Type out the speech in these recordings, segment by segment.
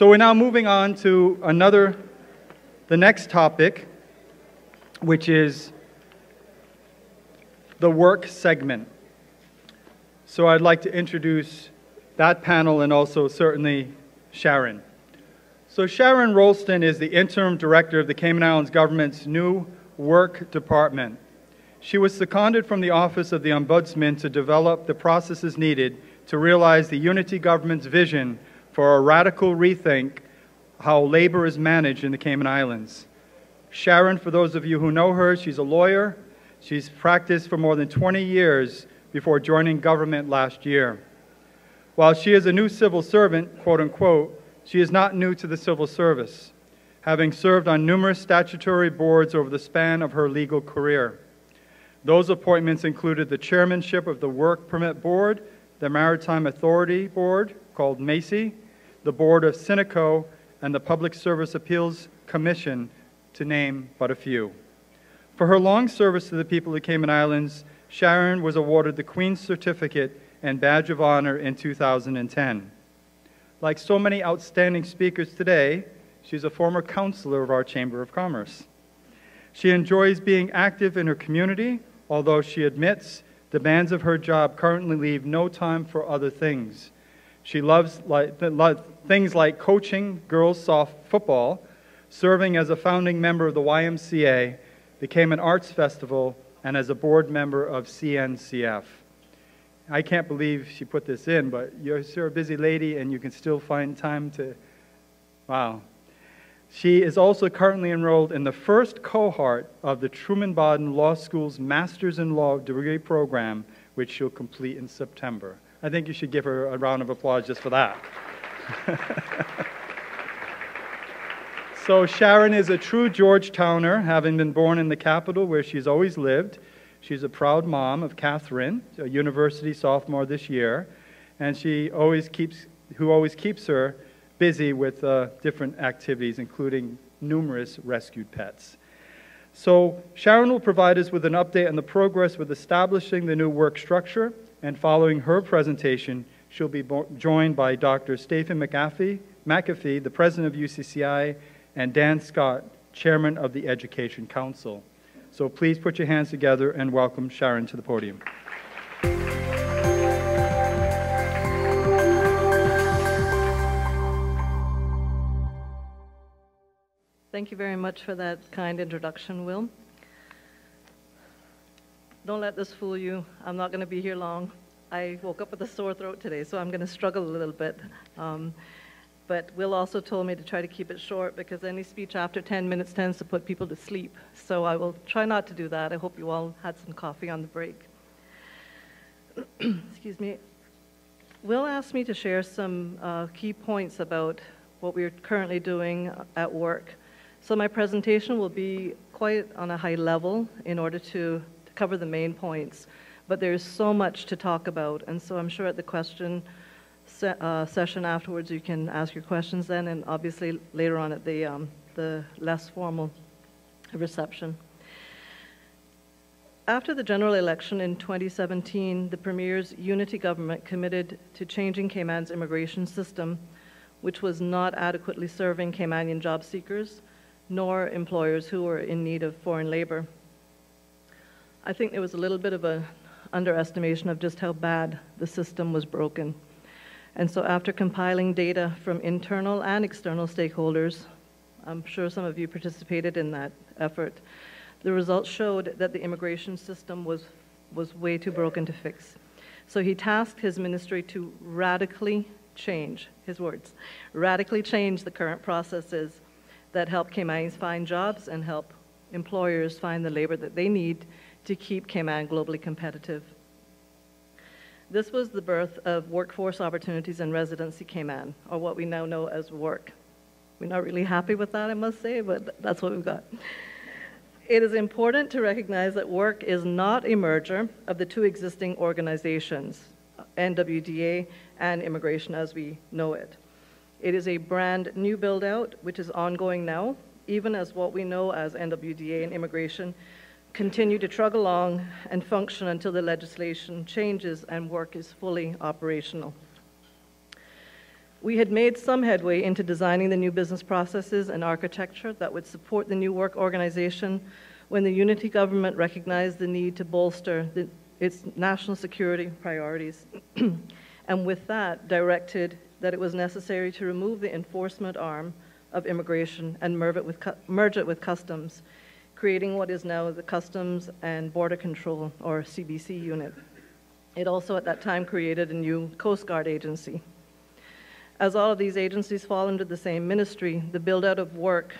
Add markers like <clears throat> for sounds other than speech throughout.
So we're now moving on to another, the next topic, which is the WORC segment. So I'd like to introduce that panel and also certainly Sharon. So Sharon Roulstone is the interim director of the Cayman Islands government's new WORC department. She was seconded from the office of the ombudsman to develop the processes needed to realize the unity government's vision for a radical rethink how labor is managed in the Cayman Islands. Sharon, for those of you who know her, she's a lawyer. She's practiced for more than 20 years before joining government last year. While she is a new civil servant, quote unquote, she is not new to the civil service, having served on numerous statutory boards over the span of her legal career. Those appointments included the chairmanship of the Work Permit Board, the Maritime Authority Board, called MACI, the Board of CINICO, and the Public Service Appeals Commission, to name but a few. For her long service to the people of the Cayman Islands, Sharon was awarded the Queen's Certificate and Badge of Honor in 2010. Like so many outstanding speakers today, she's a former counselor of our Chamber of Commerce. She enjoys being active in her community, although she admits demands of her job currently leave no time for other things. She loves like, things like coaching girls soft football, serving as a founding member of the YMCA, Cayman Arts Festival, and as a board member of CNCF. I can't believe she put this in, but you're, a busy lady and you can still find time to. Wow. She is also currently enrolled in the first cohort of the Truman Bodden Law School's Masters in Law degree program, which she'll complete in September. I think you should give her a round of applause just for that. <laughs> so, Sharon is a true Georgetowner, having been born in the capital where she's always lived. She's a proud mom of Catherine, a university sophomore this year, and she always keeps, who always keeps her busy with uh, different activities, including numerous rescued pets. So, Sharon will provide us with an update on the progress with establishing the new WORC structure, and following her presentation, she'll be joined by Dr. Stephen McAfee, McAfee, the president of UCCI, and Dan Scott, chairman of the Education Council. So please put your hands together and welcome Sharon to the podium. Thank you very much for that kind introduction, Will. Don't let this fool you. I'm not going to be here long. I woke up with a sore throat today, so I'm going to struggle a little bit. Um, but Will also told me to try to keep it short because any speech after 10 minutes tends to put people to sleep. So I will try not to do that. I hope you all had some coffee on the break. <clears throat> Excuse me. Will asked me to share some uh, key points about what we're currently doing at WORC. So my presentation will be quite on a high level in order to cover the main points. But there's so much to talk about, and so I'm sure at the question se uh, session afterwards, you can ask your questions then, and obviously later on at the, um, the less formal reception. After the general election in 2017, the Premier's unity government committed to changing Cayman's immigration system, which was not adequately serving Caymanian job seekers nor employers who were in need of foreign labor. I think there was a little bit of an underestimation of just how bad the system was broken. And so after compiling data from internal and external stakeholders, I'm sure some of you participated in that effort, the results showed that the immigration system was, was way too broken to fix. So he tasked his ministry to radically change, his words, radically change the current processes that help Caymanians find jobs and help employers find the labor that they need to keep Cayman globally competitive. This was the birth of Workforce Opportunities and Residency Cayman, or what we now know as WORC. We're not really happy with that, I must say, but that's what we've got. It is important to recognize that WORC is not a merger of the two existing organizations, NWDA and Immigration as we know it. It is a brand new build out, which is ongoing now, even as what we know as NWDA and immigration continue to trug along and function until the legislation changes and WORC is fully operational. We had made some headway into designing the new business processes and architecture that would support the new WORC organization when the unity government recognized the need to bolster the, its national security priorities, <clears throat> and with that, directed that it was necessary to remove the enforcement arm of immigration and merge it with, merge it with customs, creating what is now the Customs and Border Control, or CBC unit. It also at that time created a new Coast Guard agency. As all of these agencies fall under the same ministry, the build out of WORC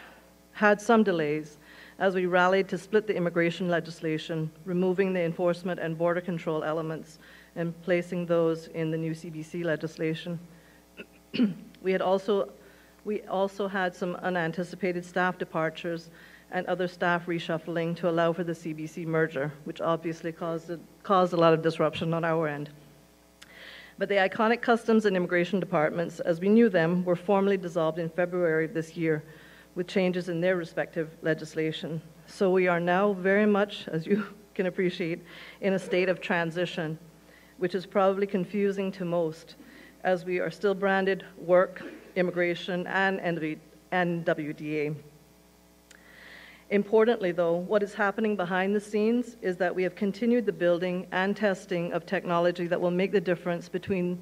had some delays as we rallied to split the immigration legislation, removing the enforcement and border control elements and placing those in the new CBC legislation. <clears throat> we had also we also had some unanticipated staff departures and other staff reshuffling to allow for the CBC merger, which obviously caused, caused a lot of disruption on our end. But the iconic customs and immigration departments, as we knew them, were formally dissolved in February of this year with changes in their respective legislation. So we are now very much, as you <laughs> can appreciate, in a state of transition, which is probably confusing to most, as we are still branded WORC, immigration, and NWDA. Importantly, though, what is happening behind the scenes is that we have continued the building and testing of technology that will make the difference between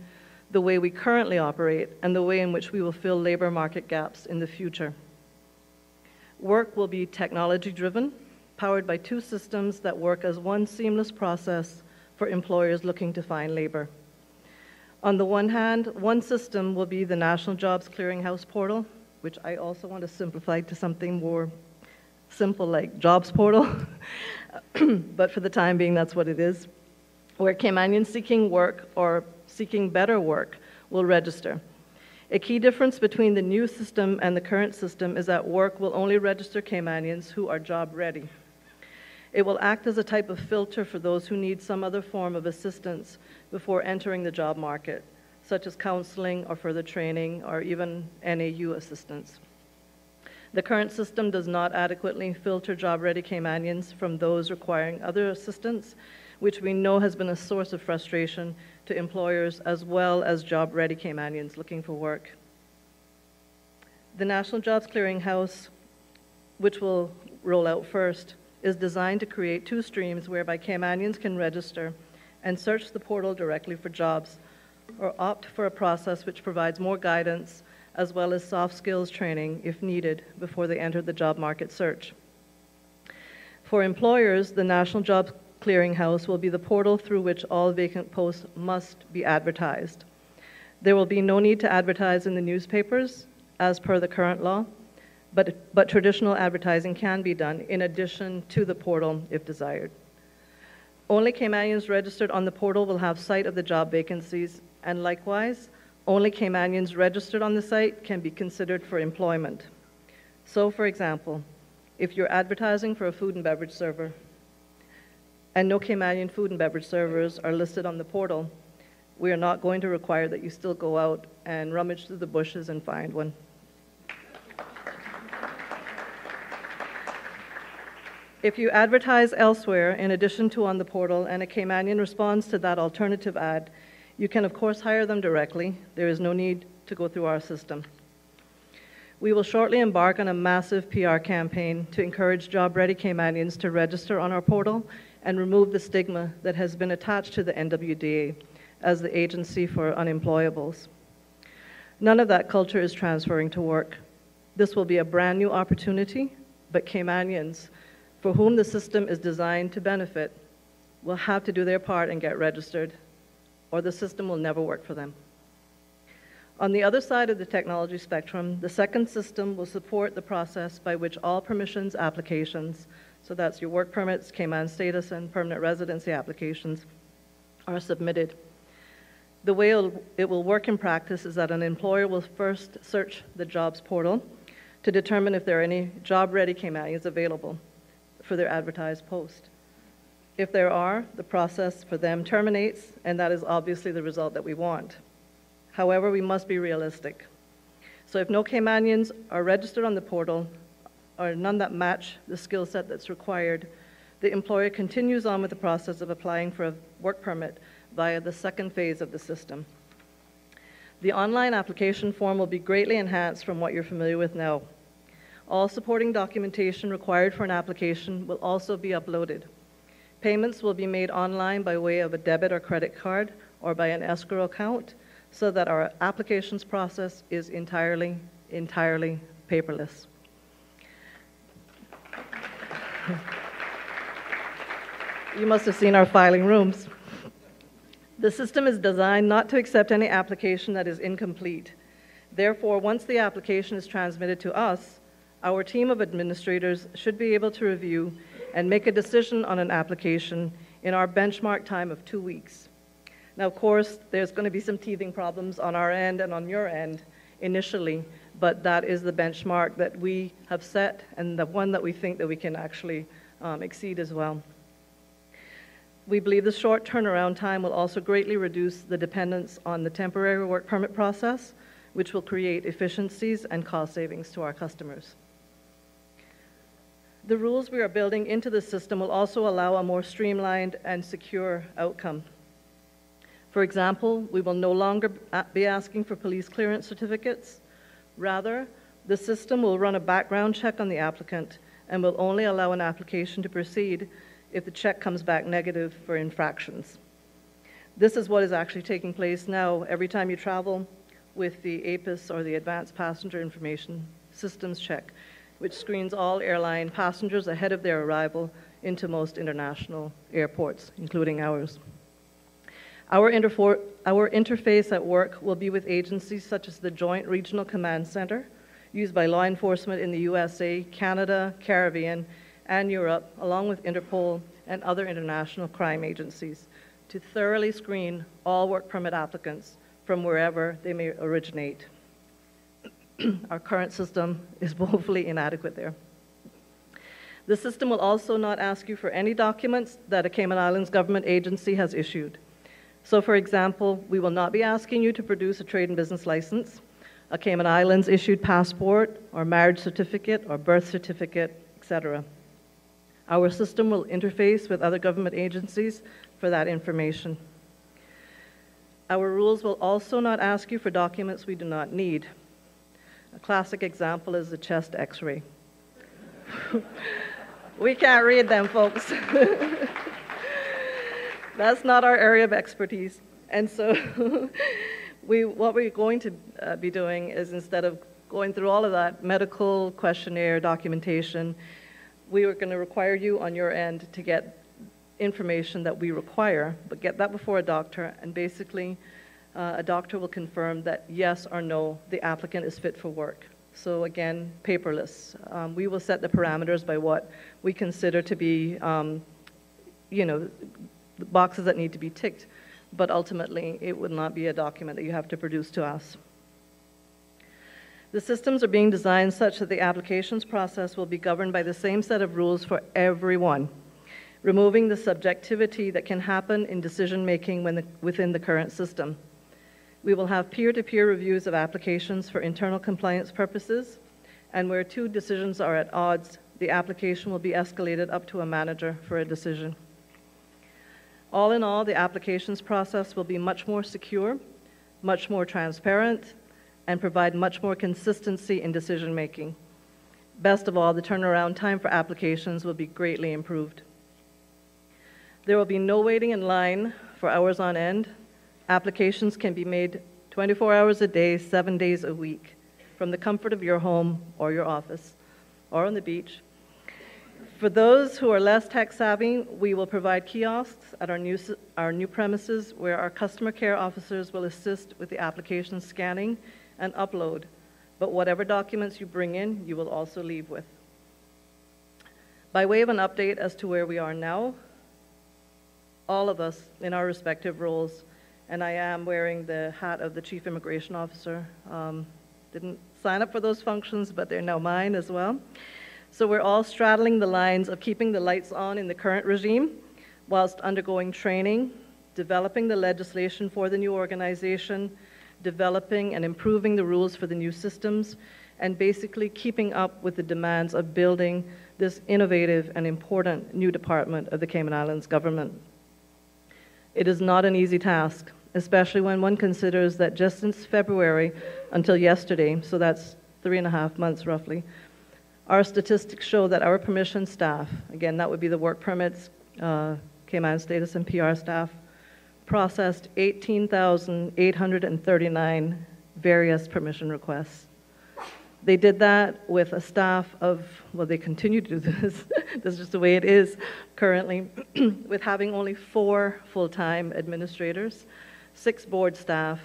the way we currently operate and the way in which we will fill labor market gaps in the future. WORC will be technology driven, powered by two systems that work as one seamless process for employers looking to find labor. On the one hand, one system will be the National Jobs Clearinghouse portal, which I also want to simplify to something more simple like jobs portal, <coughs> but for the time being, that's what it is, where Caymanians seeking work or seeking better work will register. A key difference between the new system and the current system is that WORC will only register Caymanians who are job ready. It will act as a type of filter for those who need some other form of assistance before entering the job market, such as counseling or further training or even NAU assistance. The current system does not adequately filter job-ready Caymanians from those requiring other assistance, which we know has been a source of frustration to employers as well as job-ready Caymanians looking for work. The National Jobs Clearinghouse, which will roll out first, is designed to create two streams whereby Caymanians can register and search the portal directly for jobs or opt for a process which provides more guidance as well as soft skills training if needed before they enter the job market search. For employers, the National Jobs Clearinghouse will be the portal through which all vacant posts must be advertised. There will be no need to advertise in the newspapers as per the current law, but, but traditional advertising can be done in addition to the portal if desired. Only Caymanians registered on the portal will have sight of the job vacancies, and likewise, only Caymanians registered on the site can be considered for employment. So, for example, if you're advertising for a food and beverage server, and no Caymanian food and beverage servers are listed on the portal, we are not going to require that you still go out and rummage through the bushes and find one. If you advertise elsewhere in addition to on the portal and a Caymanian responds to that alternative ad, you can, of course, hire them directly. There is no need to go through our system. We will shortly embark on a massive PR campaign to encourage job ready Caymanians to register on our portal and remove the stigma that has been attached to the NWDA as the agency for unemployables. None of that culture is transferring to WORC. This will be a brand new opportunity, but Caymanians, for whom the system is designed to benefit, will have to do their part and get registered or the system will never work for them. On the other side of the technology spectrum, the second system will support the process by which all permissions applications, so that's your work permits, Cayman status, and permanent residency applications, are submitted. The way it will work in practice is that an employer will first search the jobs portal to determine if there are any job-ready Caymanians available for their advertised post. If there are, the process for them terminates, and that is obviously the result that we want. However, we must be realistic. So if no Caymanians are registered on the portal, or none that match the skill set that's required, the employer continues on with the process of applying for a work permit via the second phase of the system. The online application form will be greatly enhanced from what you're familiar with now. All supporting documentation required for an application will also be uploaded. Payments will be made online by way of a debit or credit card or by an escrow account so that our applications process is entirely, entirely paperless. You must have seen our filing rooms. The system is designed not to accept any application that is incomplete. Therefore, once the application is transmitted to us, our team of administrators should be able to review and make a decision on an application in our benchmark time of two weeks. Now, of course, there's going to be some teething problems on our end and on your end initially, but that is the benchmark that we have set and the one that we think that we can actually um, exceed as well. We believe the short turnaround time will also greatly reduce the dependence on the temporary work permit process, which will create efficiencies and cost savings to our customers. The rules we are building into the system will also allow a more streamlined and secure outcome. For example, we will no longer be asking for police clearance certificates. Rather, the system will run a background check on the applicant and will only allow an application to proceed if the check comes back negative for infractions. This is what is actually taking place now every time you travel with the APIS or the Advanced Passenger Information Systems check, which screens all airline passengers ahead of their arrival into most international airports, including ours. Our, our, interface at WORC will be with agencies such as the Joint Regional Command Center, used by law enforcement in the USA, Canada, Caribbean, and Europe, along with Interpol and other international crime agencies, to thoroughly screen all work permit applicants from wherever they may originate. Our current system is <laughs> woefully inadequate there. The system will also not ask you for any documents that a Cayman Islands government agency has issued. So, for example, we will not be asking you to produce a trade and business license, a Cayman Islands issued passport, or marriage certificate, or birth certificate, etc. Our system will interface with other government agencies for that information. Our rules will also not ask you for documents we do not need. A classic example is the chest x ray. <laughs> we can't read them, folks. <laughs> That's not our area of expertise. And so, <laughs> we, what we're going to uh, be doing is instead of going through all of that medical questionnaire documentation, we are going to require you on your end to get information that we require, but get that before a doctor, and basically uh, a doctor will confirm that yes or no, the applicant is fit for work. So again, paperless. Um, we will set the parameters by what we consider to be, um, you know, boxes that need to be ticked, but ultimately it would not be a document that you have to produce to us. The systems are being designed such that the applications process will be governed by the same set of rules for everyone, removing the subjectivity that can happen in decision making the, within the current system. We will have peer to peer reviews of applications for internal compliance purposes, and where two decisions are at odds, the application will be escalated up to a manager for a decision. All in all, the applications process will be much more secure, much more transparent, and provide much more consistency in decision making. Best of all, the turnaround time for applications will be greatly improved. There will be no waiting in line for hours on end. Applications can be made 24 hours a day, seven days a week, from the comfort of your home or your office or on the beach. For those who are less tech savvy, we will provide kiosks at our new, our new premises where our customer care officers will assist with the application scanning and upload, but whatever documents you bring in, you will also leave with. By way of an update as to where we are now, all of us in our respective roles, and I am wearing the hat of the Chief Immigration Officer. Um, didn't sign up for those functions, but they're now mine as well. So we're all straddling the lines of keeping the lights on in the current regime whilst undergoing training, developing the legislation for the new organization, developing and improving the rules for the new systems, and basically keeping up with the demands of building this innovative and important new department of the Cayman Islands government. It is not an easy task, especially when one considers that just since February until yesterday, so that's three and a half months roughly, our statistics show that our permission staff, again, that would be the work permits, uh, Cayman status and PR staff, processed 18,839 various permission requests. They did that with a staff of, well, they continue to do this, <laughs> this is just the way it is currently, <clears throat> with having only four full-time administrators, six board staff,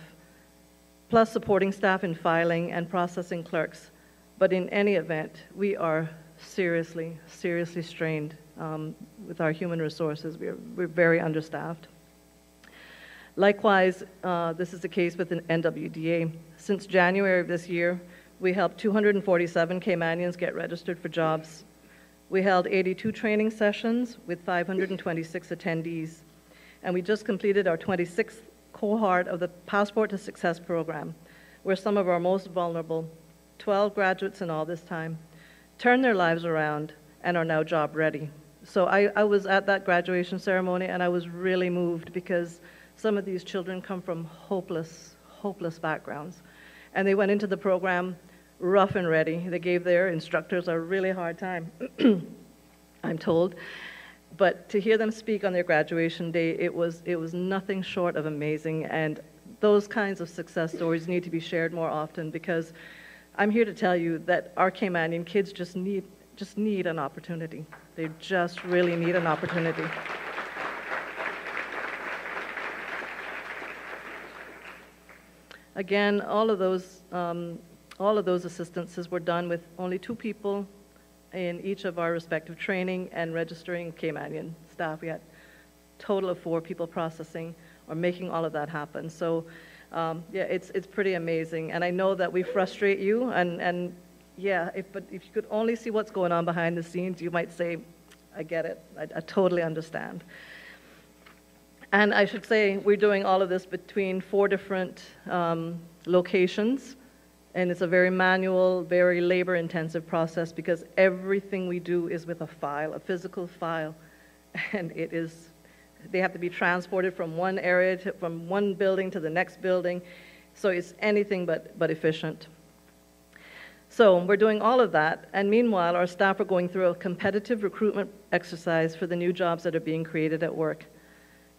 plus supporting staff in filing and processing clerks. But in any event, we are seriously, seriously strained um, with our human resources. We're, we're very understaffed. Likewise, uh, this is the case with the NWDA. Since January of this year, we helped 247 Caymanians get registered for jobs. We held 82 training sessions with 526 attendees. And we just completed our 26th cohort of the Passport to Success program, where some of our most vulnerable, 12 graduates in all this time, turned their lives around and are now job ready. So I, I was at that graduation ceremony and I was really moved because some of these children come from hopeless, hopeless backgrounds. And they went into the program rough and ready. They gave their instructors a really hard time, <clears throat> I'm told. But to hear them speak on their graduation day, it was, it was nothing short of amazing. And those kinds of success stories need to be shared more often because I'm here to tell you that our Caymanian kids just need, just need an opportunity. They just really need an opportunity. Again, all of those, um, all of those assistances were done with only two people in each of our respective training and registering Caymanian staff. We had total of four people processing or making all of that happen. So um, yeah, it's, it's pretty amazing. And I know that we frustrate you and, and yeah, if, but if you could only see what's going on behind the scenes, you might say, I get it. I, I totally understand. And I should say we're doing all of this between four different um, locations. And it's a very manual, very labor intensive process because everything we do is with a file, a physical file. <laughs> And it is, they have to be transported from one area, to, from one building to the next building. So it's anything but, but efficient. So we're doing all of that. And meanwhile, our staff are going through a competitive recruitment exercise for the new jobs that are being created at WORC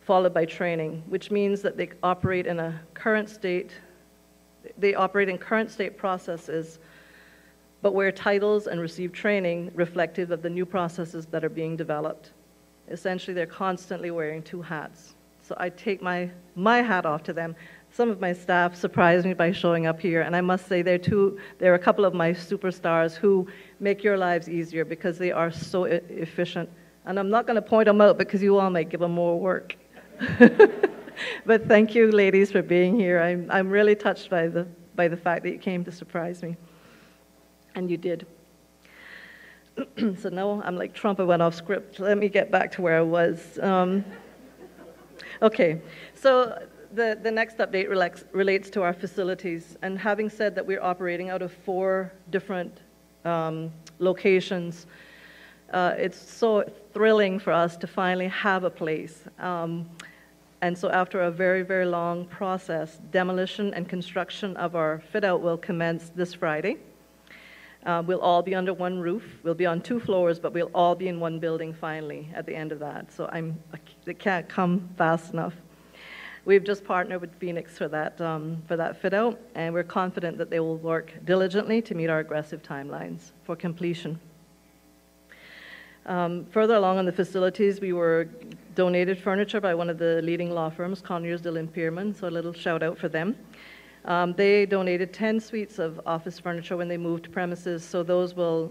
followed by training, which means that they operate in a current state, they operate in current state processes, but wear titles and receive training reflective of the new processes that are being developed. Essentially, they're constantly wearing two hats. So I take my, my hat off to them. Some of my staff surprised me by showing up here, and I must say they're, two, they're a couple of my superstars who make your lives easier because they are so e efficient. And I'm not going to point them out because you all might give them more work. <laughs> <laughs> but thank you, ladies, for being here. I'm, I'm really touched by the, by the fact that you came to surprise me. And you did. <clears throat> so now I'm like Trump, I went off script. Let me get back to where I was. Um, <laughs> okay, so the, the next update relates, relates to our facilities. And having said that we're operating out of four different um, locations, uh, it's so thrilling for us to finally have a place. Um, and so after a very, very long process, demolition and construction of our fit out will commence this Friday. Uh, we'll all be under one roof. We'll be on two floors, but we'll all be in one building finally at the end of that. So I'm, it can't come fast enough. We've just partnered with Phoenix for that, um, for that fit out, and we're confident that they will work diligently to meet our aggressive timelines for completion. Um, further along on the facilities, we were donated furniture by one of the leading law firms, Conyers Dill & Pearman, so a little shout out for them. Um, they donated 10 suites of office furniture when they moved premises, so those will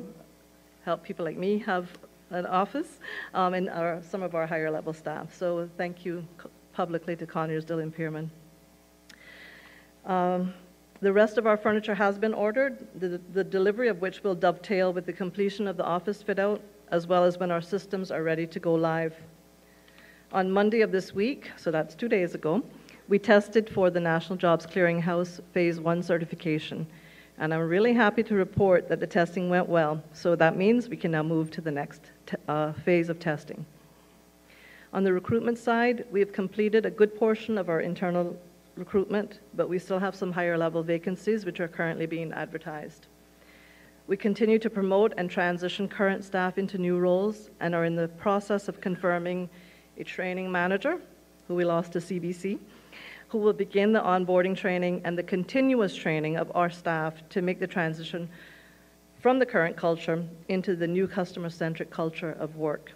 help people like me have an office um, and our, some of our higher level staff. So thank you publicly to Conyers Dill & Pearman. Um, the rest of our furniture has been ordered, the, the delivery of which will dovetail with the completion of the office fit out as well as when our systems are ready to go live. On Monday of this week, so that's two days ago, we tested for the National Jobs Clearinghouse Phase 1 certification. And I'm really happy to report that the testing went well. So that means we can now move to the next uh, phase of testing. On the recruitment side, we have completed a good portion of our internal recruitment, but we still have some higher level vacancies which are currently being advertised. We continue to promote and transition current staff into new roles and are in the process of confirming a training manager, who we lost to CBC, who will begin the onboarding training and the continuous training of our staff to make the transition from the current culture into the new customer-centric culture of WORC.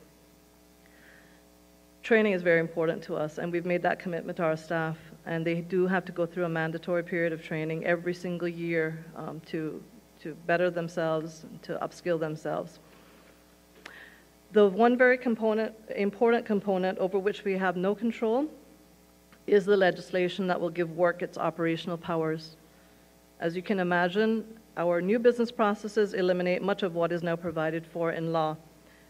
Training is very important to us, and we've made that commitment to our staff, and they do have to go through a mandatory period of training every single year um, to, to better themselves, to upskill themselves. The one very component, important component over which we have no control is the legislation that will give WORC its operational powers. As you can imagine, our new business processes eliminate much of what is now provided for in law.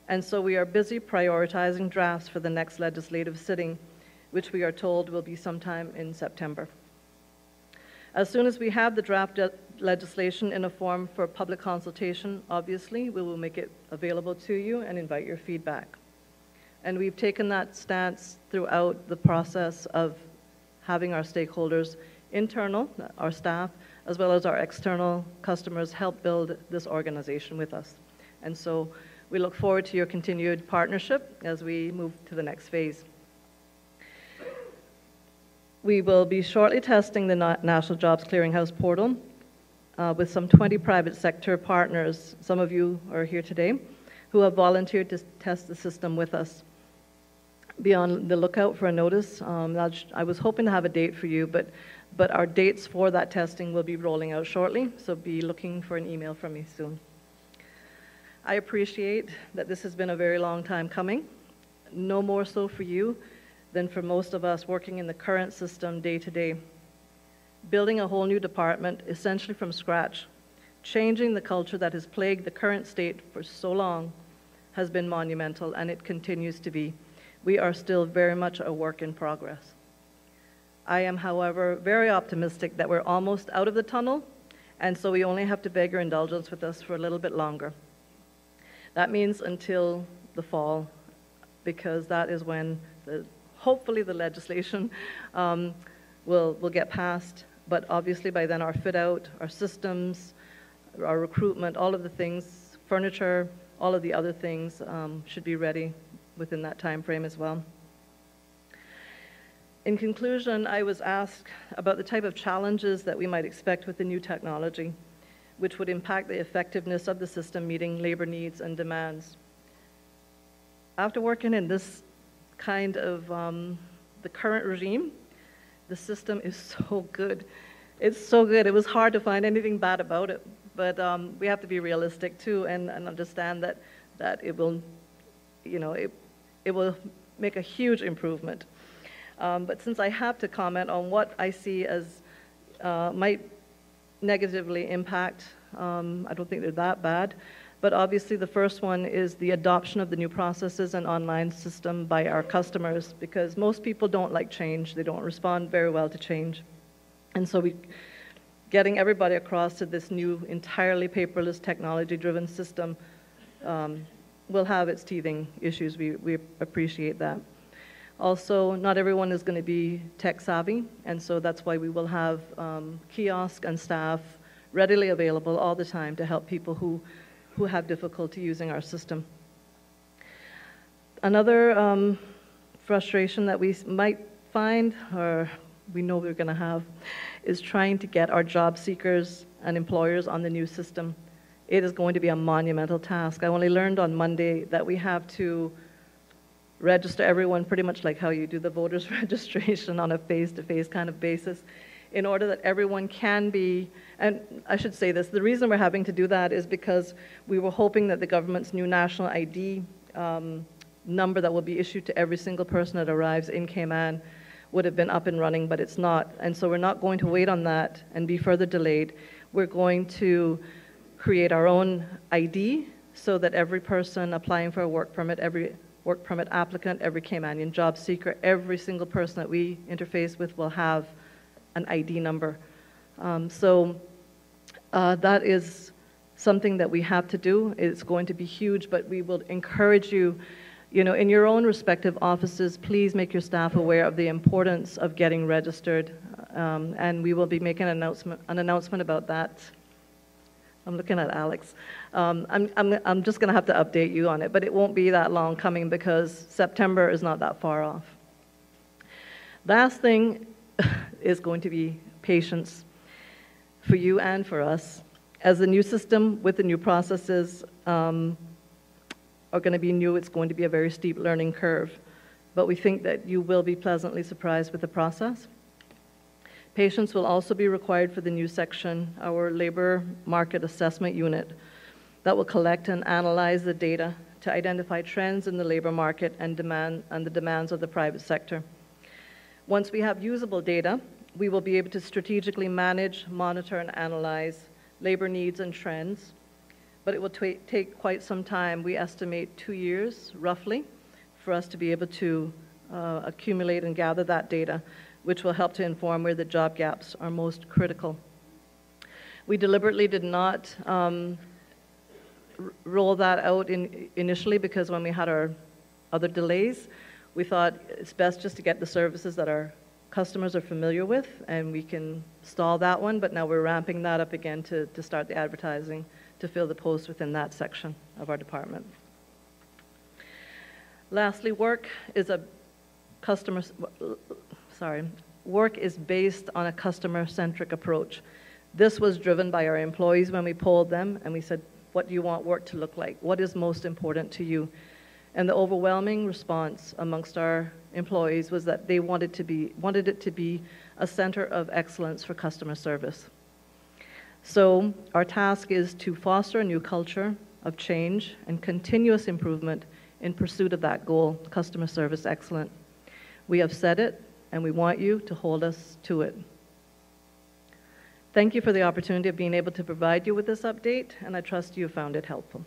And so we are busy prioritizing drafts for the next legislative sitting, which we are told will be sometime in September. As soon as we have the draft legislation in a form for public consultation, obviously, we will make it available to you and invite your feedback. And we've taken that stance throughout the process of having our stakeholders, internal, our staff, as well as our external customers, help build this organization with us. And so we look forward to your continued partnership as we move to the next phase. We will be shortly testing the National Jobs Clearinghouse portal uh, with some 20 private sector partners, some of you are here today, who have volunteered to test the system with us. Be on the lookout for a notice. Um, I was hoping to have a date for you, but, but our dates for that testing will be rolling out shortly, so be looking for an email from me soon. I appreciate that this has been a very long time coming, no more so for you than for most of us working in the current system day to day building a whole new department essentially from scratch, changing the culture that has plagued the current state for so long has been monumental, and it continues to be. We are still very much a work in progress. I am, however, very optimistic that we're almost out of the tunnel, and so we only have to beg your indulgence with us for a little bit longer. That means until the fall, because that is when the, hopefully the legislation um, will, will get passed but obviously by then our fit out, our systems, our recruitment, all of the things, furniture, all of the other things um, should be ready within that time frame as well. In conclusion, I was asked about the type of challenges that we might expect with the new technology, which would impact the effectiveness of the system meeting labor needs and demands. After working in this kind of um, the current regime, the system is <laughs> so good. It's so good. It was hard to find anything bad about it, but um, we have to be realistic too and, and understand that, that it will, you know, it, it will make a huge improvement. Um, but since I have to comment on what I see as uh, might negatively impact, um, I don't think they're that bad. But obviously, the first one is the adoption of the new processes and online system by our customers because most people don't like change. They don't respond very well to change. And so we getting everybody across to this new entirely paperless technology driven system um, will have its teething issues. We, we appreciate that. Also, not everyone is going to be tech savvy, and so that's why we will have um, kiosk and staff readily available all the time to help people who who have difficulty using our system. Another um, frustration that we might find, or we know we're going to have, is trying to get our job seekers and employers on the new system. It is going to be a monumental task. I only learned on Monday that we have to register everyone pretty much like how you do the voters <laughs> registration on a face-to-face -face kind of basis in order that everyone can be, and I should say this, the reason we're having to do that is because we were hoping that the government's new national ID um, number that will be issued to every single person that arrives in Cayman would have been up and running, but it's not. And so we're not going to wait on that and be further delayed. We're going to create our own ID so that every person applying for a work permit, every work permit applicant, every Caymanian job seeker, every single person that we interface with will have an ID number. Um, so uh, that is something that we have to do. It's going to be huge, but we will encourage you, you know, in your own respective offices, please make your staff aware of the importance of getting registered. um, and we will be making an announcement, an announcement about that. I'm looking at Alex. Um, I'm, I'm, I'm just going to have to update you on it, but it won't be that long coming because September is not that far off. Last thing <laughs> is going to be patience for you and for us. As the new system with the new processes um, are going to be new, it's going to be a very steep learning curve. But we think that you will be pleasantly surprised with the process. Patience will also be required for the new section, our labor market assessment unit, that will collect and analyze the data to identify trends in the labor market and, demand, and the demands of the private sector. Once we have usable data, we will be able to strategically manage, monitor, and analyze labor needs and trends, but it will take quite some time. We estimate two years, roughly, for us to be able to uh, accumulate and gather that data, which will help to inform where the job gaps are most critical. We deliberately did not um, roll that out in, initially because when we had our other delays, we thought it's best just to get the services that our customers are familiar with, and we can stall that one, but now we're ramping that up again to, to start the advertising to fill the posts within that section of our department. Lastly, WORC is a customer, sorry, WORC is based on a customer-centric approach. This was driven by our employees when we polled them, and we said, what do you want WORC to look like? What is most important to you? And the overwhelming response amongst our employees was that they wanted, to be, wanted it to be a center of excellence for customer service. So our task is to foster a new culture of change and continuous improvement in pursuit of that goal, customer service excellent. We have said it, and we want you to hold us to it. Thank you for the opportunity of being able to provide you with this update, and I trust you found it helpful.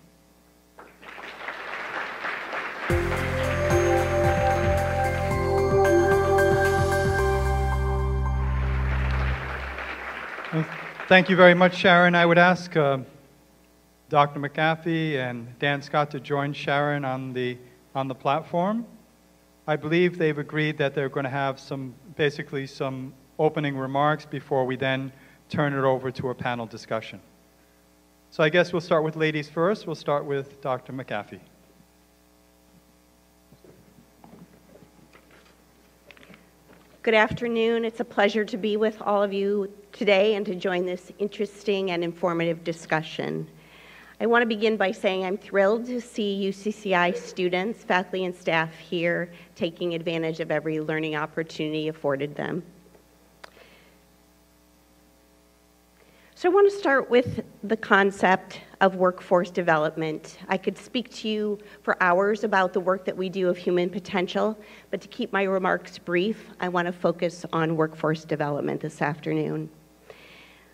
Thank you very much, Sharon. I would ask uh, Dr. McAfee and Dan Scott to join Sharon on the, on the platform. I believe they've agreed that they're going to have some, basically some opening remarks before we then turn it over to a panel discussion. So I guess we'll start with ladies first. We'll start with Dr. McAfee. Good afternoon. It's a pleasure to be with all of you today and to join this interesting and informative discussion. I want to begin by saying I'm thrilled to see UCCI students, faculty, and staff here taking advantage of every learning opportunity afforded them. So I want to start with the concept of workforce development. I could speak to you for hours about the work that we do of human potential, but to keep my remarks brief, I want to focus on workforce development this afternoon.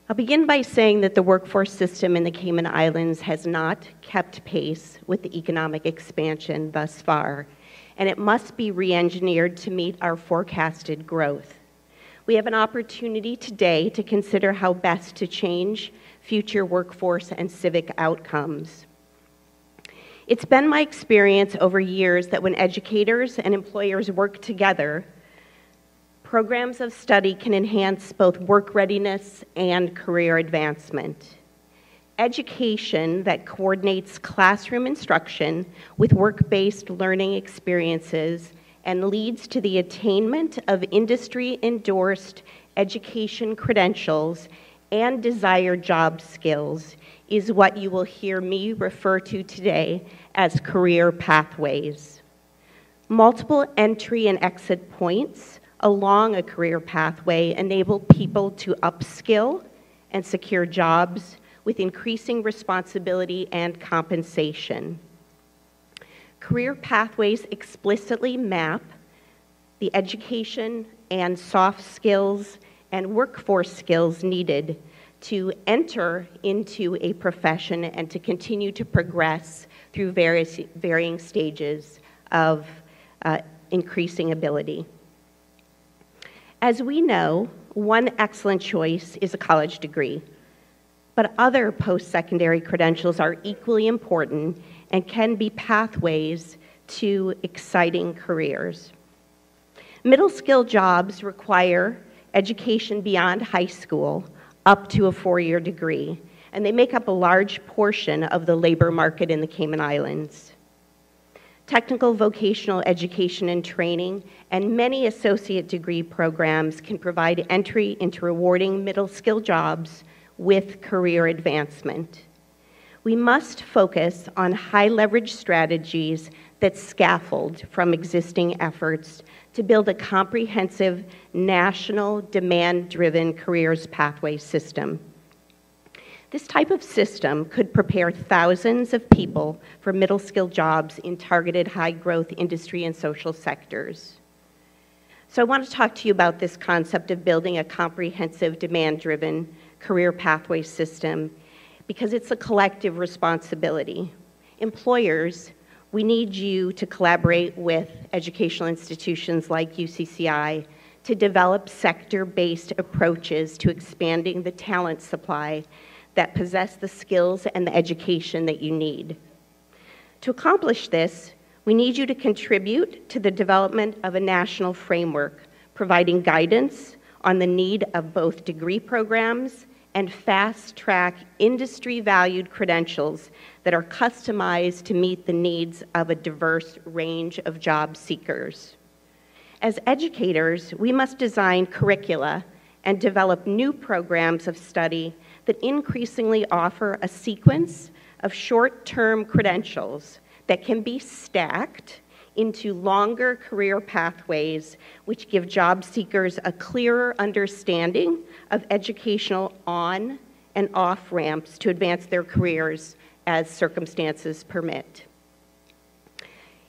I'll begin by saying that the workforce system in the Cayman Islands has not kept pace with the economic expansion thus far, and it must be re engineered to meet our forecasted growth. We have an opportunity today to consider how best to change future workforce and civic outcomes. It's been my experience over years that when educators and employers work together, programs of study can enhance both work readiness and career advancement. Education that coordinates classroom instruction with work based learning experiences and leads to the attainment of industry endorsed education credentials and desired job skills is what you will hear me refer to today as career pathways. Multiple entry and exit points along a career pathway enable people to upskill and secure jobs with increasing responsibility and compensation. Career pathways explicitly map the education and soft skills and workforce skills needed to enter into a profession and to continue to progress through various varying stages of uh, increasing ability. As we know, one excellent choice is a college degree, but other post secondary credentials are equally important and can be pathways to exciting careers. Middle skill jobs require education beyond high school, up to a four-year degree, and they make up a large portion of the labor market in the Cayman Islands. Technical vocational education and training and many associate degree programs can provide entry into rewarding middle skill jobs with career advancement. We must focus on high leverage strategies that scaffold from existing efforts to build a comprehensive national demand driven careers pathway system. This type of system could prepare thousands of people for middle skill jobs in targeted high growth industry and social sectors. So, I want to talk to you about this concept of building a comprehensive demand driven career pathway system because it's a collective responsibility. Employers, we need you to collaborate with educational institutions like UCCI to develop sector based approaches to expanding the talent supply that possess the skills and the education that you need. To accomplish this, we need you to contribute to the development of a national framework providing guidance on the need of both degree programs and fast track industry valued credentials that are customized to meet the needs of a diverse range of job seekers. As educators, we must design curricula and develop new programs of study that increasingly offer a sequence of short term credentials that can be stacked into longer career pathways, which give job seekers a clearer understanding of educational on and off ramps to advance their careers as circumstances permit.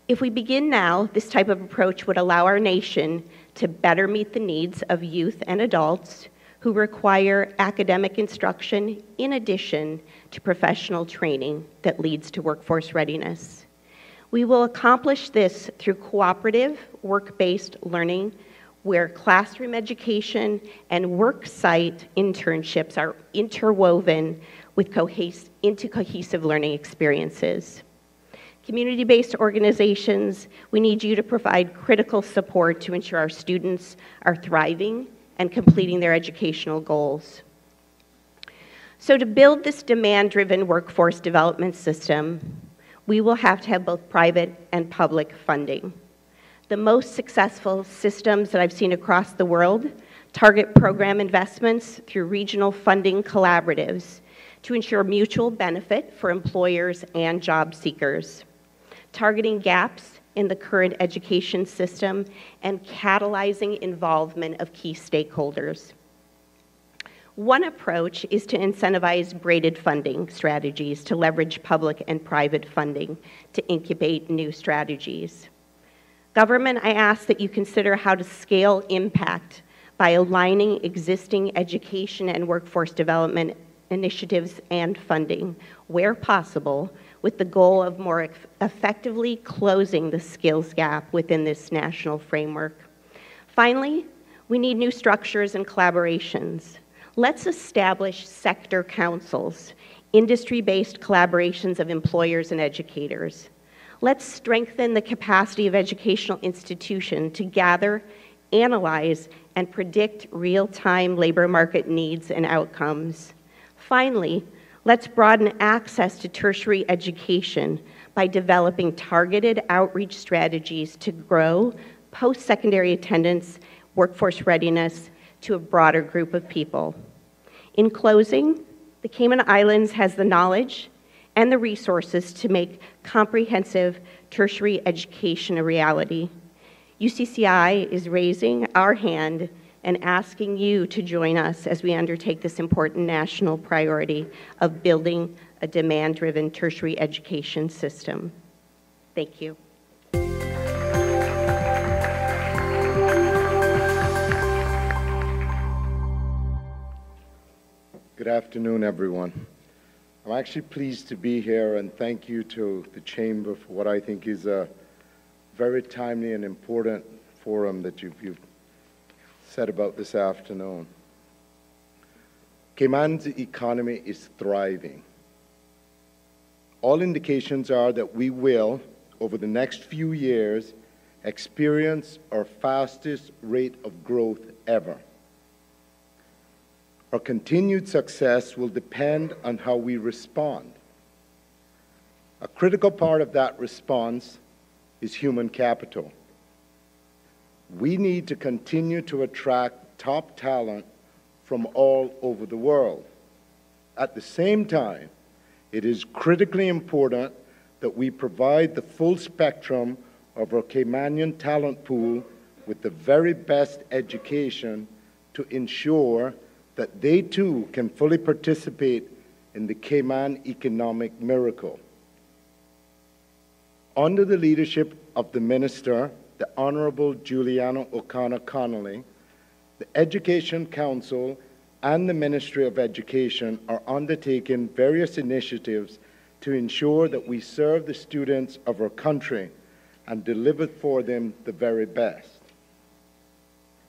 If we begin now, this type of approach would allow our nation to better meet the needs of youth and adults who require academic instruction in addition to professional training that leads to workforce readiness. We will accomplish this through cooperative, work based learning where classroom education and work site internships are interwoven with cohes- into cohesive learning experiences. Community based organizations, we need you to provide critical support to ensure our students are thriving and completing their educational goals. So, to build this demand driven workforce development system, we will have to have both private and public funding. The most successful systems that I've seen across the world target program investments through regional funding collaboratives to ensure mutual benefit for employers and job seekers, targeting gaps in the current education system and catalyzing involvement of key stakeholders. One approach is to incentivize braided funding strategies to leverage public and private funding to incubate new strategies. Government, I ask that you consider how to scale impact by aligning existing education and workforce development initiatives and funding, where possible, with the goal of more effectively closing the skills gap within this national framework. Finally, we need new structures and collaborations. Let's establish sector councils, industry based collaborations of employers and educators. Let's strengthen the capacity of educational institutions to gather, analyze, and predict real time labor market needs and outcomes. Finally, Let's broaden access to tertiary education by developing targeted outreach strategies to grow post secondary attendance, workforce readiness to a broader group of people. In closing, the Cayman Islands has the knowledge and the resources to make comprehensive tertiary education a reality. UCCI is raising our hand and asking you to join us as we undertake this important national priority of building a demand driven tertiary education system. Thank you. Good afternoon, everyone. I'm actually pleased to be here and thank you to the Chamber for what I think is a very timely and important forum that you've, you've said about this afternoon. Cayman's economy is thriving. All indications are that we will, over the next few years, experience our fastest rate of growth ever. Our continued success will depend on how we respond. A critical part of that response is human capital. We need to continue to attract top talent from all over the world. At the same time, it is critically important that we provide the full spectrum of our Caymanian talent pool with the very best education to ensure that they too can fully participate in the Cayman economic miracle. Under the leadership of the Minister, the Honorable Juliana O'Connor Connolly, the Education Council and the Ministry of Education are undertaking various initiatives to ensure that we serve the students of our country and deliver for them the very best.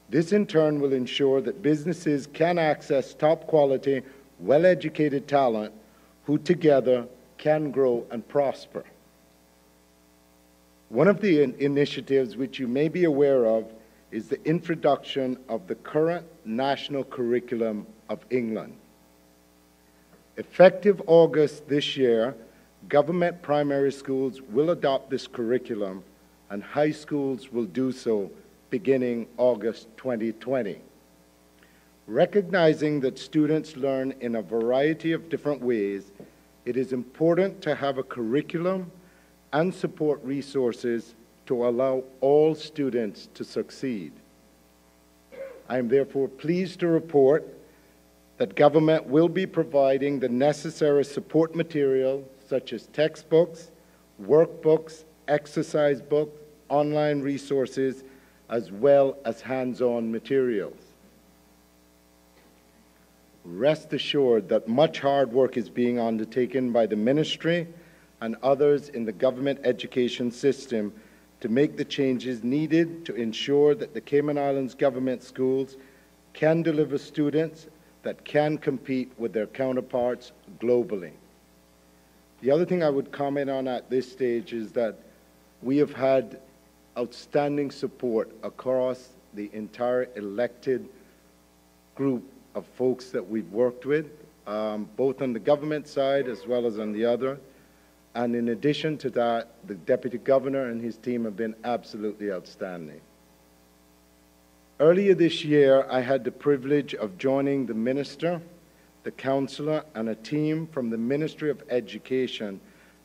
This in turn will ensure that businesses can access top quality, well educated talent who together can grow and prosper. One of the in initiatives which you may be aware of is the introduction of the current national curriculum of England. Effective August this year, government primary schools will adopt this curriculum and high schools will do so beginning August 2020. Recognizing that students learn in a variety of different ways, it is important to have a curriculum and support resources to allow all students to succeed. I am therefore pleased to report that government will be providing the necessary support material such as textbooks, workbooks, exercise books, online resources, as well as hands-on materials. Rest assured that much hard work is being undertaken by the ministry and others in the government education system to make the changes needed to ensure that the Cayman Islands government schools can deliver students that can compete with their counterparts globally. The other thing I would comment on at this stage is that we have had outstanding support across the entire elected group of folks that we've worked with, um, both on the government side as well as on the other. And in addition to that, the Deputy Governor and his team have been absolutely outstanding. Earlier this year, I had the privilege of joining the Minister, the Councillor, and a team from the Ministry of Education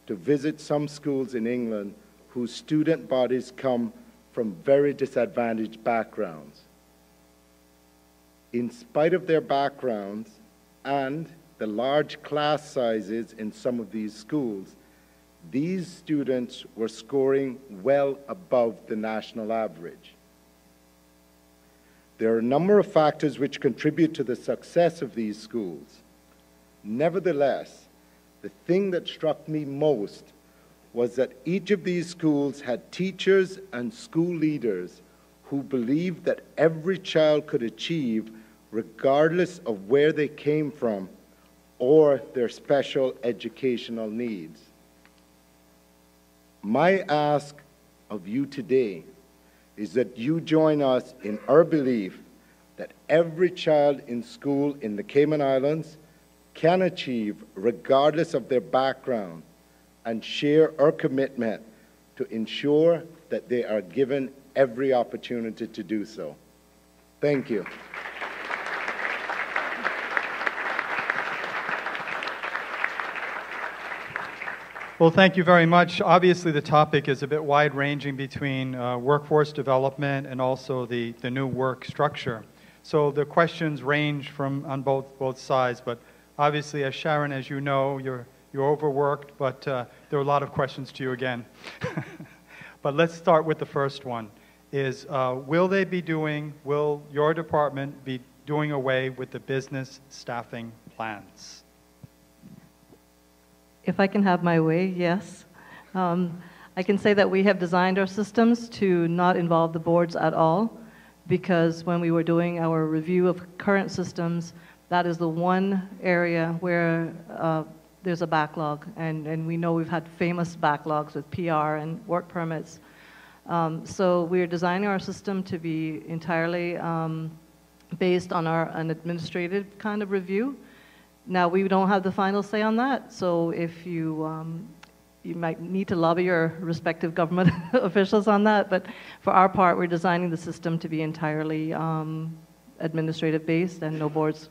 to visit some schools in England whose student bodies come from very disadvantaged backgrounds. In spite of their backgrounds and the large class sizes in some of these schools, these students were scoring well above the national average. There are a number of factors which contribute to the success of these schools. Nevertheless, the thing that struck me most was that each of these schools had teachers and school leaders who believed that every child could achieve regardless of where they came from or their special educational needs. My ask of you today is that you join us in our belief that every child in school in the Cayman Islands can achieve regardless of their background and share our commitment to ensure that they are given every opportunity to do so. Thank you. Well, thank you very much. Obviously, the topic is a bit wide ranging between uh, workforce development and also the, the new WORC structure. So the questions range from on both, both sides, but obviously, as Sharon, as you know, you're you're overworked, but uh, there are a lot of questions to you again. <laughs> but let's start with the first one. Is uh, will they be doing, will your department be doing away with the business staffing plans? If I can have my way, yes. Um, I can say that we have designed our systems to not involve the boards at all because when we were doing our review of current systems, that is the one area where uh, there's a backlog, and, and we know we've had famous backlogs with PR and work permits. Um, so we're designing our system to be entirely um, based on our an administrative kind of review. Now, we don't have the final say on that, so if you, um, you might need to lobby your respective government <laughs> officials on that, but for our part, we're designing the system to be entirely um, administrative based and no boards.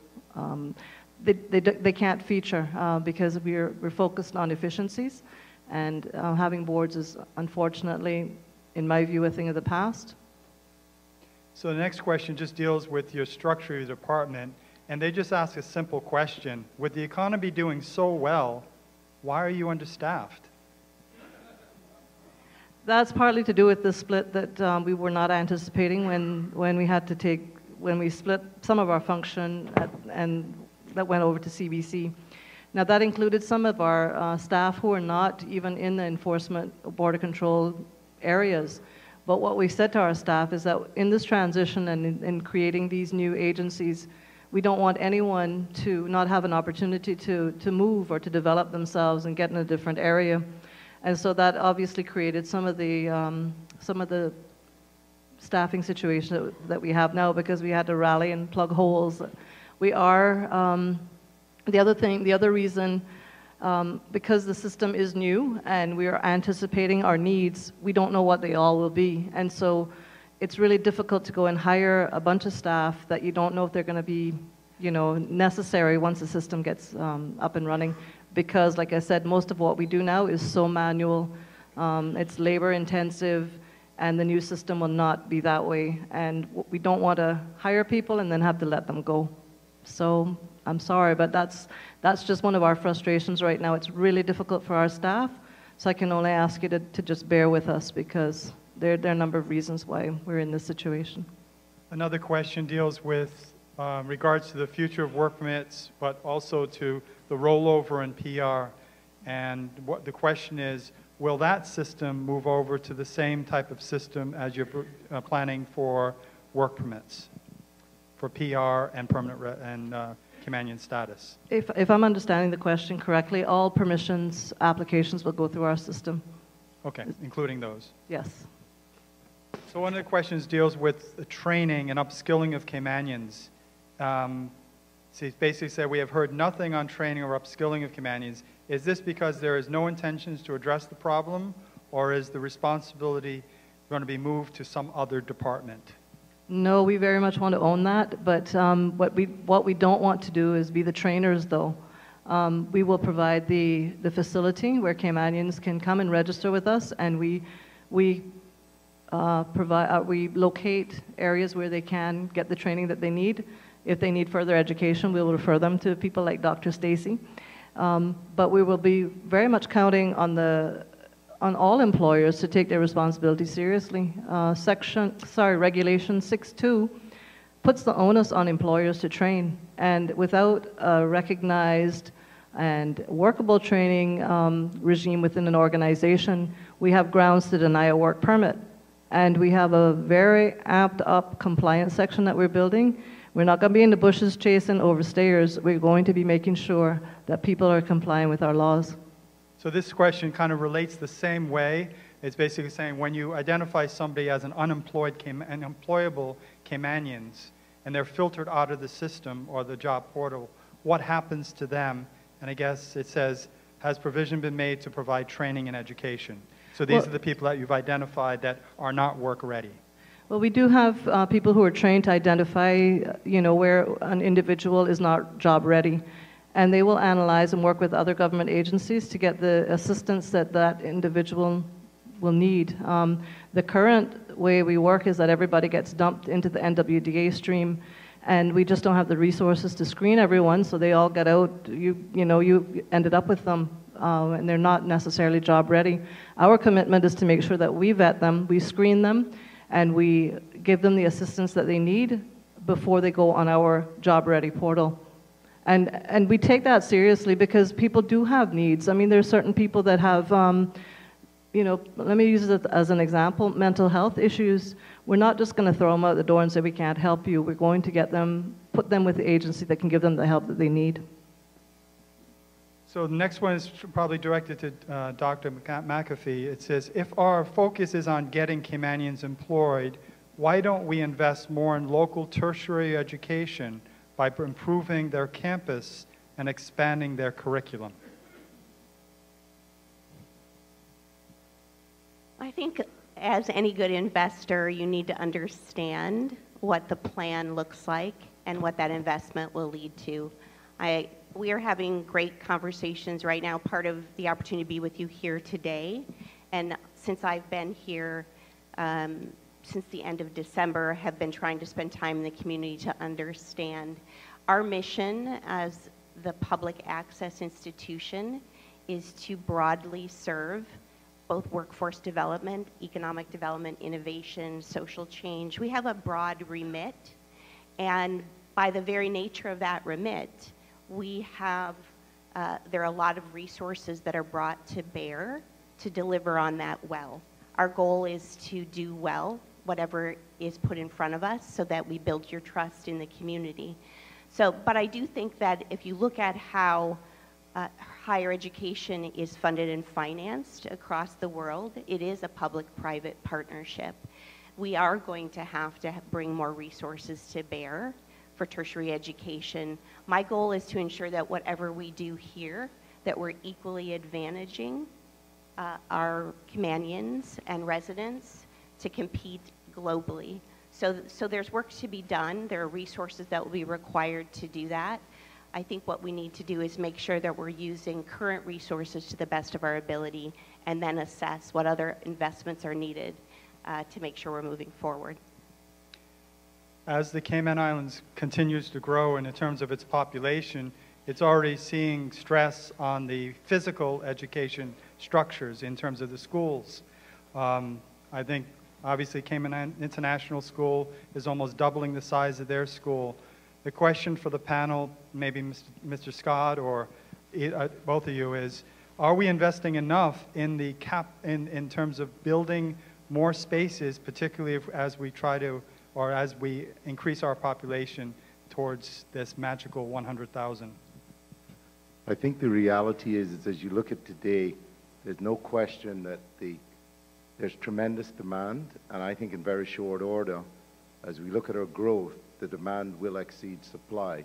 They, they, they can't feature uh, because we're, we're focused on efficiencies, and uh, having boards is unfortunately, in my view, a thing of the past. So the next question just deals with your structure of your department, and they just ask a simple question. With the economy doing so well, why are you understaffed? That's partly to do with the split that um, we were not anticipating when, when we had to take, when we split some of our function at, and that went over to CBC. Now, that included some of our uh, staff who are not even in the enforcement border control areas. But what we said to our staff is that in this transition and in, in creating these new agencies, we don't want anyone to not have an opportunity to, to move or to develop themselves and get in a different area. And so that obviously created some of the, um, some of the staffing situation that, that we have now because we had to rally and plug holes. We are, um, the other thing, the other reason, um, because the system is new and we are anticipating our needs, we don't know what they all will be. And so it's really difficult to go and hire a bunch of staff that you don't know if they're going to be, you know, necessary once the system gets um, up and running. Because, like I said, most of what we do now is so manual, um, it's labor intensive, and the new system will not be that way. And we don't want to hire people and then have to let them go. So I'm sorry, but that's, that's just one of our frustrations right now. It's really difficult for our staff. So I can only ask you to, to just bear with us because there, there are a number of reasons why we're in this situation. Another question deals with um, regards to the future of work permits, but also to the rollover in PR. And what the question is, will that system move over to the same type of system as you're uh, planning for work permits, for PR and permanent re- and uh, Caymanian status? If, if I'm understanding the question correctly, all permissions applications will go through our system. Okay, including those. Yes. So one of the questions deals with the training and upskilling of Caymanians. Um, so basically said, we have heard nothing on training or upskilling of Caymanians. Is this because there is no intentions to address the problem, or is the responsibility going to be moved to some other department? No, we very much want to own that, but um, what, we, what we don't want to do is be the trainers, though. Um, we will provide the, the facility where Caymanians can come and register with us, and we, we, uh, provide, uh, we locate areas where they can get the training that they need. If they need further education, we will refer them to people like Dr. Stacy. Um, but we will be very much counting on the on all employers to take their responsibility seriously. Uh, section, sorry, Regulation 6.2 puts the onus on employers to train, and without a recognized and workable training um, regime within an organization, we have grounds to deny a work permit. And we have a very amped up compliance section that we're building. We're not going to be in the bushes chasing overstayers. We're going to be making sure that people are complying with our laws. So this question kind of relates the same way. It's basically saying when you identify somebody as an unemployed, unemployable Caymanians, and they're filtered out of the system or the job portal, what happens to them? And I guess it says, has provision been made to provide training and education? So these Well- are the people that you've identified that are not work ready. Well, we do have uh, people who are trained to identify, you know, where an individual is not job ready. And they will analyze and work with other government agencies to get the assistance that that individual will need. Um, the current way we work is that everybody gets dumped into the NWDA stream, and we just don't have the resources to screen everyone, so they all get out. You, you know, you ended up with them, uh, and they're not necessarily job ready. Our commitment is to make sure that we vet them, we screen them, and we give them the assistance that they need before they go on our job ready portal. And, and we take that seriously because people do have needs. I mean, there are certain people that have, um, you know, let me use it as an example mental health issues. We're not just going to throw them out the door and say, we can't help you. We're going to get them, put them with the agency that can give them the help that they need. So the next one is probably directed to uh, Dr. McA- McAfee. It says, if our focus is on getting Caymanians employed, why don't we invest more in local tertiary education by improving their campus and expanding their curriculum? I think as any good investor, you need to understand what the plan looks like and what that investment will lead to. I, we are having great conversations right now. Part of the opportunity to be with you here today, and since I've been here um, since the end of December, have been trying to spend time in the community to understand our mission as the public access institution is to broadly serve both workforce development, economic development, innovation, social change. We have a broad remit, and by the very nature of that remit, we have, uh, there are a lot of resources that are brought to bear to deliver on that well. Our goal is to do well, whatever is put in front of us, so that we build your trust in the community. So, but I do think that if you look at how uh, higher education is funded and financed across the world, it is a public-private partnership. We are going to have to bring more resources to bear for tertiary education. My goal is to ensure that whatever we do here, that we're equally advantaging uh, our Caymanians and residents to compete globally. So, so there's work to be done. There are resources that will be required to do that. I think what we need to do is make sure that we're using current resources to the best of our ability and then assess what other investments are needed uh, to make sure we're moving forward. As the Cayman Islands continues to grow in terms of its population, it's already seeing stress on the physical education structures in terms of the schools. Um, I think obviously Cayman International School is almost doubling the size of their school. The question for the panel, maybe Mr. Scott or uh, both of you, is are we investing enough in the cap in, in terms of building more spaces, particularly if, as we try to or as we increase our population towards this magical 100,000? I think the reality is, is as you look at today, there's no question that the, there's tremendous demand, and I think in very short order, as we look at our growth, the demand will exceed supply.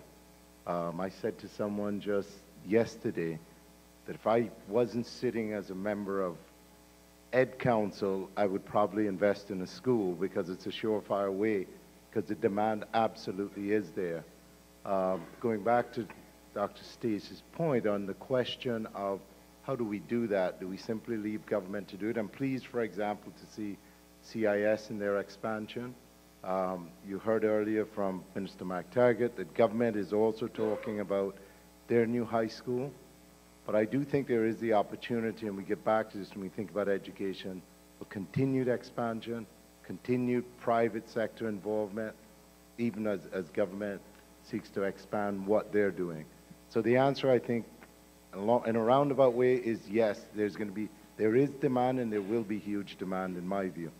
Um, I said to someone just yesterday that if I wasn't sitting as a member of Ed Council, I would probably invest in a school because it's a surefire way, because the demand absolutely is there. Um, going back to Dr. Stacy's point on the question of how do we do that? Do we simply leave government to do it? I'm pleased, for example, to see CIS in their expansion. Um, you heard earlier from Minister McTaggart that government is also talking about their new high school. But I do think there is the opportunity, and we get back to this when we think about education, for continued expansion, continued private sector involvement, even as, as government seeks to expand what they're doing. So the answer, I think, in a roundabout way, is yes, there's going to be, there is demand and there will be huge demand in my view.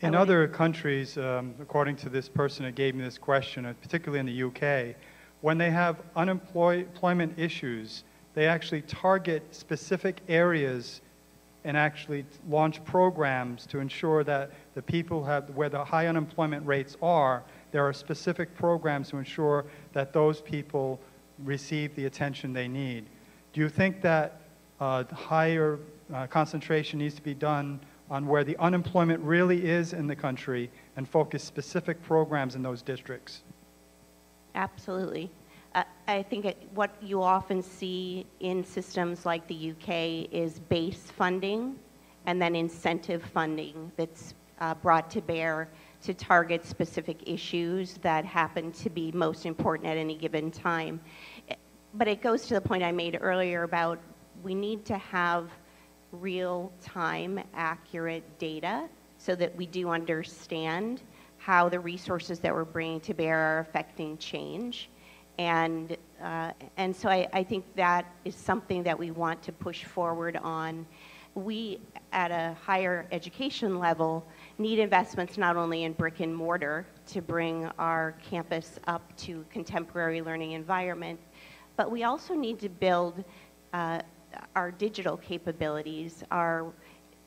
In other countries, um, according to this person that gave me this question, uh, particularly in the UK, when they have unemployment issues, they actually target specific areas and actually launch programs to ensure that the people have, where the high unemployment rates are, there are specific programs to ensure that those people receive the attention they need. Do you think that uh, higher uh, concentration needs to be done on where the unemployment really is in the country and focus specific programs in those districts. Absolutely. Uh, I think it, what you often see in systems like the UK is base funding and then incentive funding that's uh, brought to bear to target specific issues that happen to be most important at any given time. But it goes to the point I made earlier about we need to have real-time accurate data so that we do understand how the resources that we're bringing to bear are affecting change. And, uh, and so I, I think that is something that we want to push forward on. We, at a higher education level, need investments not only in brick and mortar to bring our campus up to contemporary learning environment, but we also need to build uh, our digital capabilities, our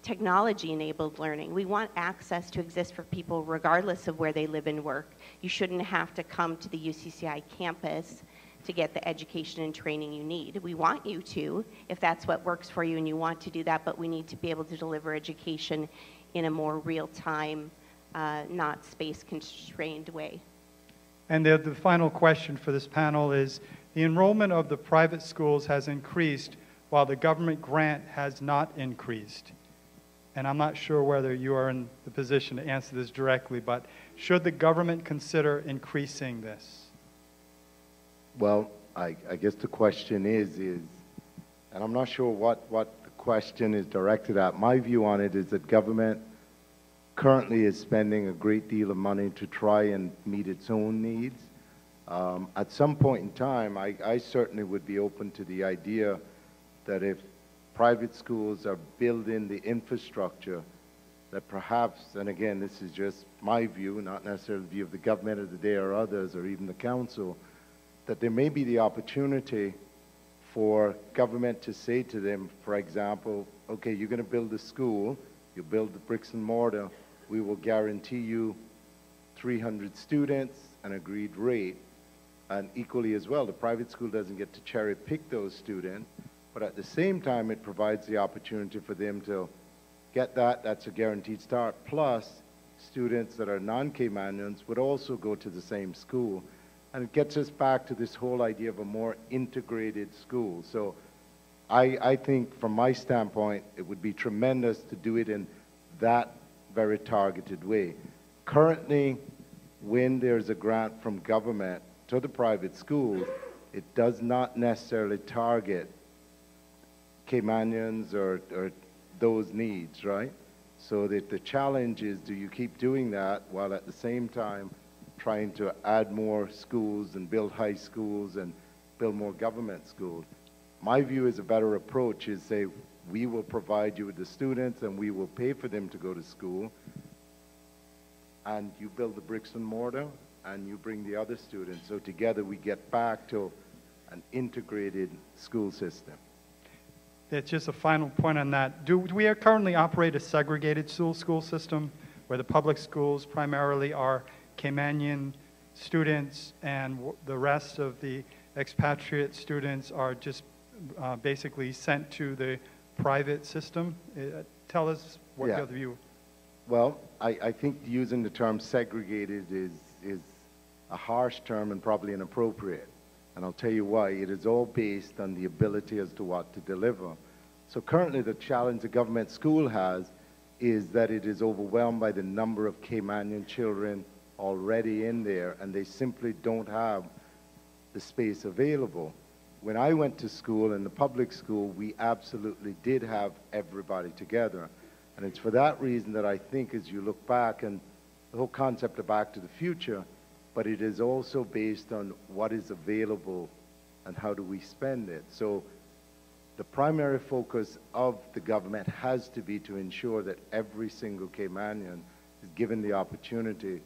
technology-enabled learning. We want access to exist for people regardless of where they live and work. You shouldn't have to come to the UCCI campus to get the education and training you need. We want you to, if that's what works for you and you want to do that, but we need to be able to deliver education in a more real-time, uh, not space-constrained way. And the, the final question for this panel is, the enrollment of the private schools has increased while the government grant has not increased. And I'm not sure whether you are in the position to answer this directly, but should the government consider increasing this? Well, I, I guess the question is, is, and I'm not sure what, what the question is directed at. My view on it is that government currently is spending a great deal of money to try and meet its own needs. Um, at some point in time, I, I certainly would be open to the idea that if private schools are building the infrastructure, that perhaps, and again, this is just my view, not necessarily the view of the government of the day or others or even the council, that there may be the opportunity for government to say to them, for example, okay, you're going to build a school, you build the bricks and mortar, we will guarantee you 300 students, an agreed rate, and equally as well, the private school doesn't get to cherry pick those students, but at the same time, it provides the opportunity for them to get that, that's a guaranteed start, plus students that are non-Caymanians would also go to the same school. And it gets us back to this whole idea of a more integrated school. So I, I think from my standpoint, it would be tremendous to do it in that very targeted way. Currently, when there's a grant from government to the private schools, it does not necessarily target Caymanians or, or those needs, right? So that the challenge is, do you keep doing that while at the same time trying to add more schools and build high schools and build more government schools? My view is a better approach is say, we will provide you with the students and we will pay for them to go to school and you build the bricks and mortar and you bring the other students. So together we get back to an integrated school system. That's just a final point on that. Do, we currently operate a segregated school, school system where the public schools primarily are Caymanian students and w- the rest of the expatriate students are just uh, basically sent to the private system? Uh, tell us what Yeah. your view. Well, I, I think using the term segregated is, is a harsh term and probably inappropriate. And I'll tell you why. It is all based on the ability as to what to deliver. So currently the challenge the government school has is that it is overwhelmed by the number of Caymanian children already in there and they simply don't have the space available. When I went to school in the public school, we absolutely did have everybody together. And it's for that reason that I think as you look back and the whole concept of Back to the Future, but it is also based on what is available and how do we spend it. So the primary focus of the government has to be to ensure that every single Caymanian is given the opportunity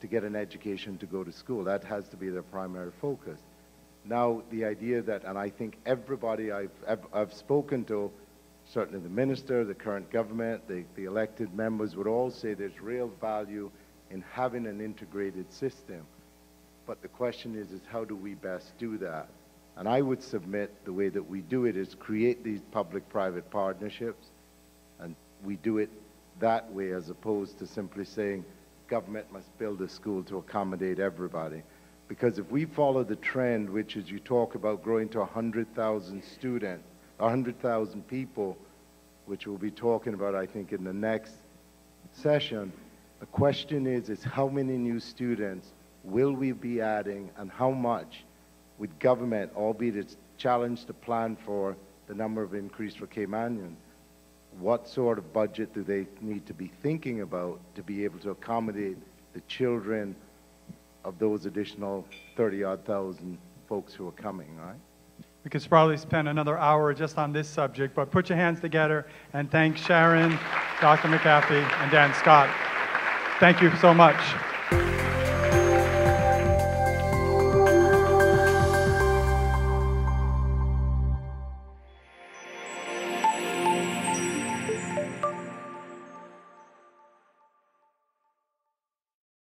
to get an education to go to school. That has to be their primary focus. Now, the idea that, and I think everybody I've, I've, spoken to, certainly the minister, the current government, the, the elected members would all say there's real value in having an integrated system. But the question is, is how do we best do that? And I would submit the way that we do it is create these public-private partnerships, and we do it that way as opposed to simply saying government must build a school to accommodate everybody. Because if we follow the trend, which is you talk about growing to 100,000 students, 100,000 people, which we'll be talking about, I think, in the next session, the question is, is how many new students will we be adding and how much with government, albeit it's challenged to plan for the number of increase for Caymanian, what sort of budget do they need to be thinking about to be able to accommodate the children of those additional 30 odd thousand folks who are coming, right? We could probably spend another hour just on this subject, but put your hands together and thank Sharon, Dr. McAfee, and Dan Scott. Thank you so much.